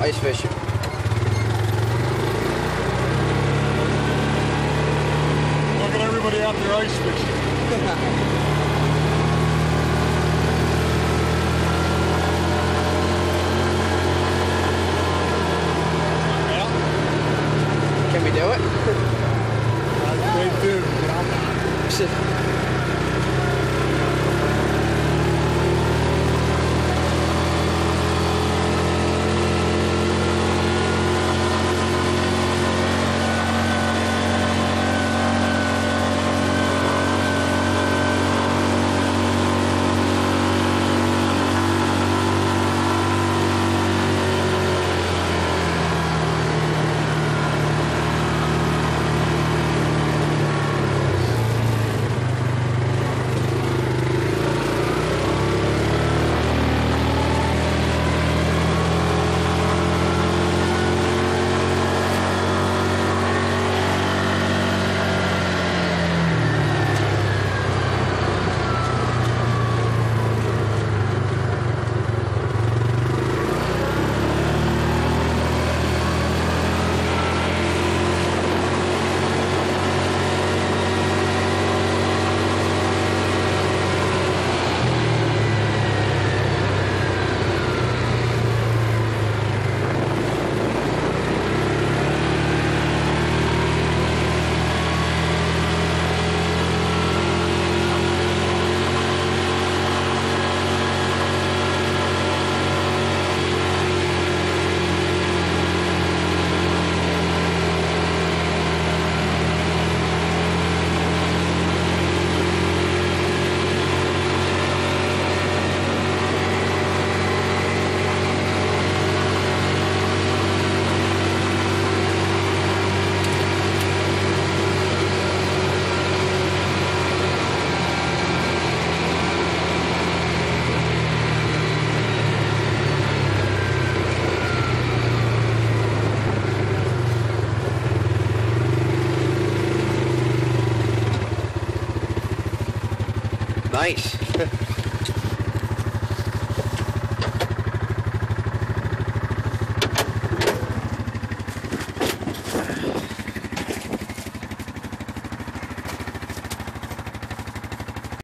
ice fishing. Look at everybody out there ice fishing. Can we do it? I think do. Nice.